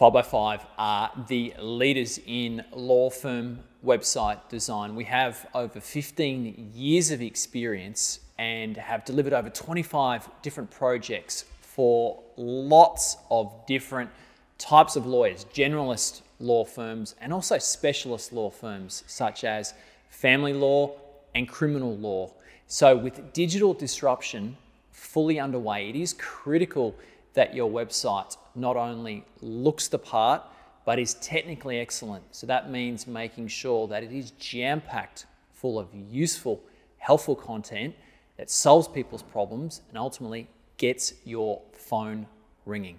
5by5 are the leaders in law firm website design. We have over 15 years of experience and have delivered over 25 different projects for lots of different types of lawyers, generalist law firms, and also specialist law firms such as family law and criminal law. So, with digital disruption fully underway, it is critical that your website not only looks the part, but is technically excellent. So that means making sure that it is jam packed full of useful, helpful content that solves people's problems and ultimately gets your phone ringing.